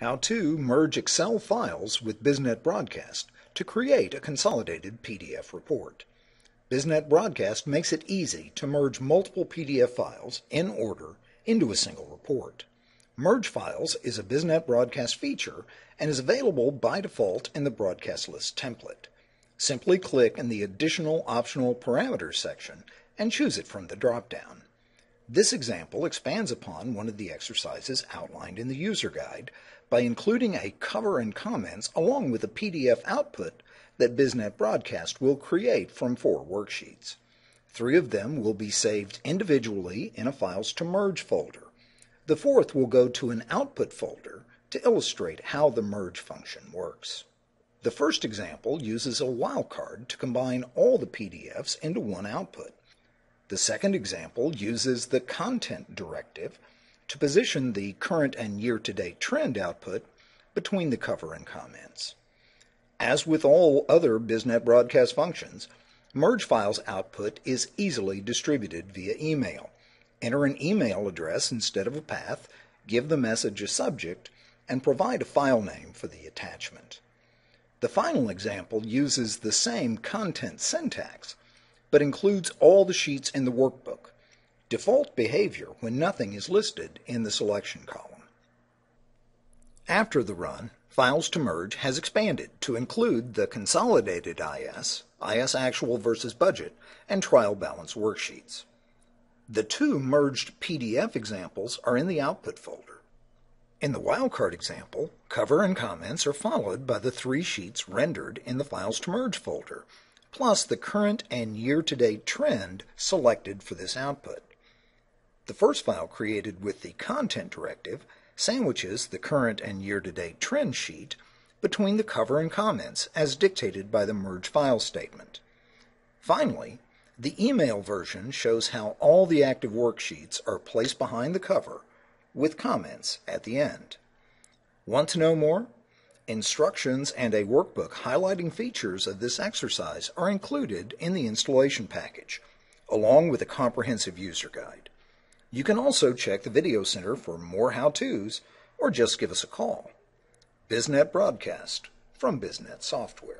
How to merge Excel files with BizNet Broadcast to create a consolidated PDF report. BizNet Broadcast makes it easy to merge multiple PDF files in order into a single report. Merge Files is a BizNet Broadcast feature and is available by default in the Broadcast List template. Simply click in the Additional Optional Parameters section and choose it from the dropdown. This example expands upon one of the exercises outlined in the user guide by including a cover and comments along with a PDF output that BizNet Broadcast will create from four worksheets. Three of them will be saved individually in a Files to Merge folder. The fourth will go to an Output folder to illustrate how the merge function works. The first example uses a wildcard to combine all the PDFs into one output. The second example uses the content directive to position the current and year-to-date trend output between the cover and comments. As with all other BizNet broadcast functions, Merge Files output is easily distributed via email. Enter an email address instead of a path, give the message a subject, and provide a file name for the attachment. The final example uses the same content syntax, but includes all the sheets in the workbook. Default behavior when nothing is listed in the selection column. After the run, Files to Merge has expanded to include the Consolidated IS, IS Actual versus Budget, and Trial Balance worksheets. The two merged PDF examples are in the Output folder. In the wildcard example, cover and comments are followed by the three sheets rendered in the Files to Merge folder, plus the current and year-to-date trend selected for this output. The first file created with the content directive sandwiches the current and year-to-date trend sheet between the cover and comments as dictated by the merge file statement. Finally, the email version shows how all the active worksheets are placed behind the cover with comments at the end. Want to know more? Instructions and a workbook highlighting features of this exercise are included in the installation package, along with a comprehensive user guide. You can also check the Video Center for more how-tos or just give us a call. BizNet Broadcast from BizNet Software.